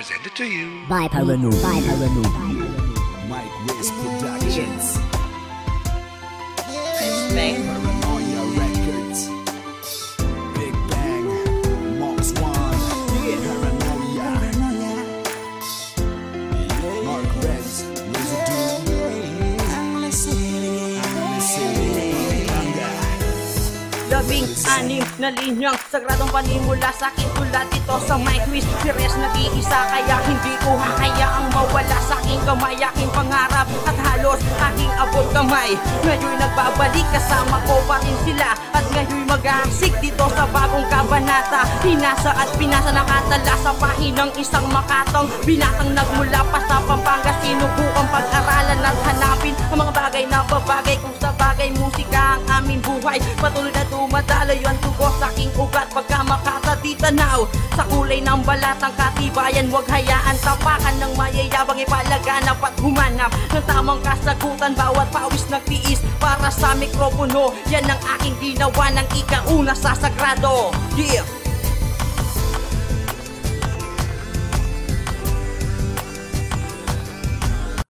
By Parano, by Parano. Mike Wiz Productions. Respect. Paranoia Records. Big Bang. Mox One. Paranoia. Mark Rez. Residue. Labing anim na linyang sagradong panimula sa akin tulad ito sa my quiz Pires nag-iisa kaya hindi ko hahayaang mawala sa aking kamay Aking pangarap at halos aking abot kamay. Ngayon nagbabalik kasama ko pa rin sila. At ngayon mag-aasik dito sa bagong kabanata. Hinasa at pinasa nakatala sa pahinang isang makatong. Binatang nagmula pa sa Pampanga Sinubukang pag-aralan at hanapin Ang mga bagay na babagay. Kung sa bagay musika ang aming buhay. Patuloy na dumadaloy ang tugo sa aking ugat. Pagka makatati tanaw Sa kulay ng balatang katibayan Huwag hayaan tapakan ng mayayabang ipalaganap at humanap Ng tamang kasagutan. Bawat pawis nagtiis Para sa mikropono. Yan ang aking ginawa ng ikauna sa sagrado Yeah!